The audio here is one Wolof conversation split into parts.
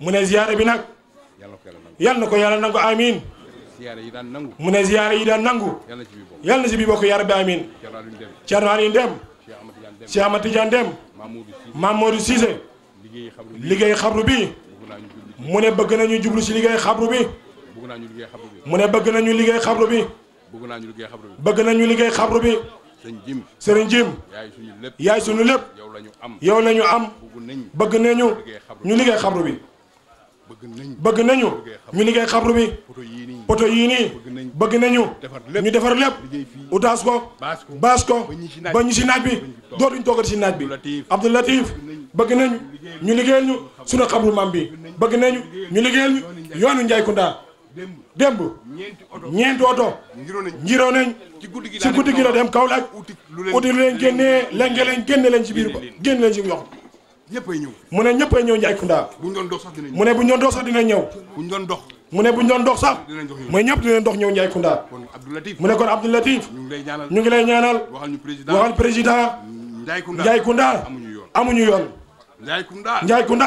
mu ne ziyaare bi nag yal na ko yàlla nangu amiin mu ne ziyaare yi daan nangu yal na si bi bokk yaa rabbi amiin Cerno Aliou Dem Cheikh Ahmad Tidiane Dem Mamadou Cissé liggéey xabru bi mu ne bëgg nañu jublu si liggéey xabru bi mu ne bëgg nañu liggéey xabru bi bëgg nañu liggéey xabru bi sëriñ Jim yaay suñu lépp yow la ñu am bëgg nañu ñu liggéey xabru bi bëgg nañu ñu liggéey xabru bi poto yii nii bëgg nañu ñu defar lépp utaas ko baas ko ba ñu si naaj bi dootuñ toogati si naaj bi Abdou Latif bëgg nañu ñu liggéeyal ñu sunu xabru maam bi bëgg nañu ñu liggéeyal ñu yoonu Njaay Kunda démb ñeenti oto njiroo nañ ci guddi gi la dem Kaolack uti lu leen génnee leen leen génne leen ci biir ba génne leen ci yox ñëppay ñëw mu ne ñëppay ñëw Njaay Kunda bu ñu doon dox sax dinañ mu ne bu ñu doon dox sax dinañ ñëw bu ñu doon dox mu ne bu ñu doon dox sax dinañ dox ñëw mooy ñëpp dinañ dox ñëw Njaay Kunda kon Abdou Latif mu ne kon Abdou Latif ñu ngi lay ñaanal ñu ngi lay ñaanal waxal ñu président waxal président Ndiaye Kounda Njaay Kunda amuñu yoon amuñu yoon Ndiaye Kounda Njaay Kunda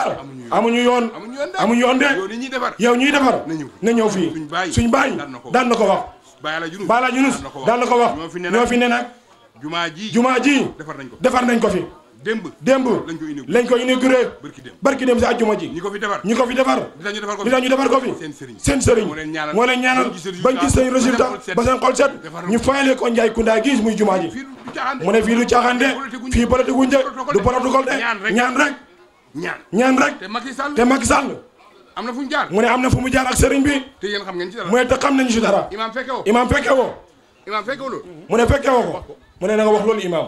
amuñu yoon amuñu yoon de amuñu yoon de yow li ñuy defar yow ñuy defar Na ñëw. na ñëw fii Suñ baay suñ baay daan na ko daan na ko wax Baye Alaaji Yunus Baala Yunus daan na ko wax ñoo fi ne nag jumaa ji jumaa ji defar nañ ko defar nañ ko fi démb démb lañ ko inauguré barki démb si àjjuma ji ñi ko fi defar ñi ko fi defar li tax ñu defar ko fi seen sëriñ moo leen ñaanal bañ gis seen résultat ba seen xol set ñu fayale ko Njaay Kunda gis muy jumaa ji mu ne fii du caaxaan de fii politique wuñ de du protocole de ñaan rek ñaan rek te Macky Sall am na fu mu jaar mu ne am na fu mu jaar ak sëriñ bi te yéen xam ngeen ci dara mu ne te xam nañu ci dara imaam fekke woo imaam fekke loolu. mu ne fekke woo ko mu ne na nga wax loolu imaam.